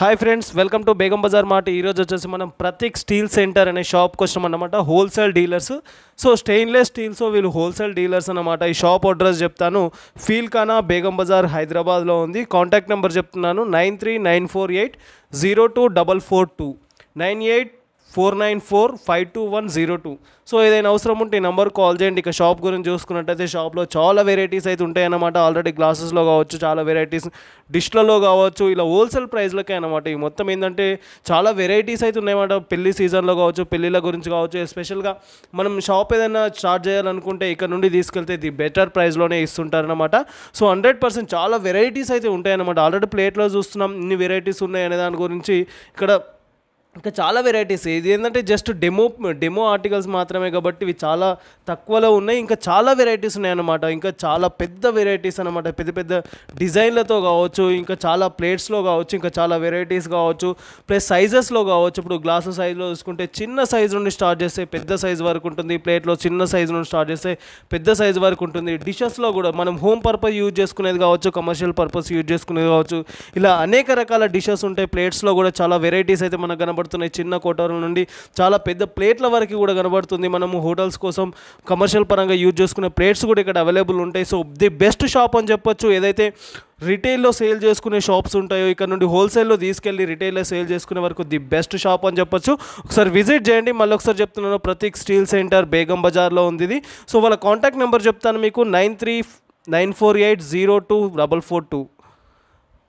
Hi friends welcome to Begum Bazaar మాట ఈరోజు వచ్చేసి మనం ప్రతీక్ స్టీల్ సెంటర్ అనే షాప్కి వచ్చినాం అనమాట wholesale dealers so stainless steels వీళ్ళు హోల్సేల్ డీలర్స్ అన్నమాట. ఈ షాప్ అడ్రస్ చెప్తాను. ఫీల్ ఖానా బేగం బజార్ హైదరాబాద్లో ఉంది. కాంటాక్ట్ నెంబర్ చెప్తున్నాను. Nine three nine four eight zero two double four two. Nine eight four nine four five two one zero two. So ఏదైనా అవసరం ఉంటే ఈ నెంబర్ కాల్ చేయండి. ఇక షాప్ గురించి చూసుకున్నట్టయితే షాప్లో చాలా వెరైటీస్ అయితే ఉంటాయన్నమాట. ఆల్రెడీ గ్లాసెస్లో కావచ్చు చాలా వెరైటీస్ డిష్లలో కావచ్చు ఇలా హోల్సేల్ ప్రైస్లకే అనమాట ఈ మొత్తం ఏంటంటే చాలా వెరైటీస్ అయితే ఉన్నాయన్నమాట. పెళ్ళి సీజన్లో కావచ్చు పెళ్ళిళ్ళ గురించి కావచ్చు ఎస్పెషల్గా మనం షాప్ ఏదైనా స్టార్ట్ చేయాలనుకుంటే ఇక్కడ నుండి తీసుకెళ్తే ఇది బెటర్ ప్రైస్లోనే ఇస్తుంటారనమాట సో హండ్రెడ్ పర్సెంట్ చాలా వెరైటీస్ అయితే ఉంటాయన్నమాట. ఆల్రెడీ ప్లేట్లో చూస్తున్నాం ఇన్ని వెరైటీస్ ఉన్నాయి అనే దాని గురించి. ఇక్కడ ఇంకా చాలా వెరైటీస్ ఇది ఏంటంటే జస్ట్ డెమో డెమో ఆర్టికల్స్ మాత్రమే కాబట్టి ఇవి చాలా తక్కువలో ఉన్నాయి. ఇంకా చాలా వెరైటీస్ ఉన్నాయన్నమాట. ఇంకా చాలా పెద్ద వెరైటీస్ అనమాట పెద్ద పెద్ద డిజైన్లతో కావచ్చు ఇంకా చాలా ప్లేట్స్లో కావచ్చు ఇంకా చాలా వెరైటీస్ కావచ్చు ప్లస్ సైజెస్లో కావచ్చు. ఇప్పుడు గ్లాసు సైజులో చూసుకుంటే చిన్న సైజు నుండి స్టార్ట్ చేస్తే పెద్ద సైజు వరకు ఉంటుంది. ప్లేట్లో చిన్న సైజు నుండి స్టార్ట్ చేస్తే పెద్ద సైజు వరకు ఉంటుంది. డిషెస్లో కూడా మనం హోమ్ పర్పస్ యూజ్ చేసుకునేది కావచ్చు కమర్షియల్ పర్పస్ యూజ్ చేసుకునేది కావచ్చు. ఇలా అనేక రకాల డిషెస్ ఉంటాయి. ప్లేట్స్లో కూడా చాలా వెరైటీస్ అయితే మనకు కనబడుతుంది కనబడుతున్నాయి. చిన్న కోటర్ల నుండి చాలా పెద్ద ప్లేట్ల వరకు కూడా కనబడుతుంది. మనము హోటల్స్ కోసం కమర్షియల్ పరంగా యూజ్ చేసుకునే ప్లేట్స్ కూడా ఇక్కడ అవైలబుల్ ఉంటాయి. సో ది బెస్ట్ షాప్ అని చెప్పొచ్చు. ఏదైతే రిటైల్లో సేల్ చేసుకునే షాప్స్ ఉంటాయో ఇక్కడ నుండి హోల్సేల్లో తీసుకెళ్ళి రిటైల్లో సేల్ చేసుకునే వరకు ది బెస్ట్ షాప్ అని చెప్పొచ్చు. ఒకసారి విజిట్ చేయండి. మళ్ళీ ఒకసారి చెప్తున్నాను ప్రతీక్ స్టీల్ సెంటర్ బేగం బజార్లో ఉంది ఇది సో వాళ్ళ కాంటాక్ట్ నెంబర్ చెప్తాను మీకు. Nine three nine four eight zero two double four two.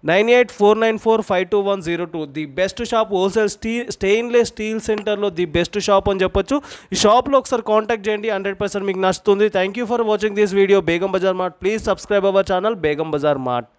Nine eight four nine four five two one zero two. The best shop wholesale స్టీ stainless steel సెంటర్లో the best shop అని చెప్పొచ్చు. ఈ షాప్లో ఒకసారి contact చేయండి. Hundred percent మీకు నచ్చుతుంది. Thank you for watching this video. Begum Bazar mart. Please subscribe our channel. Begum Bazar mart.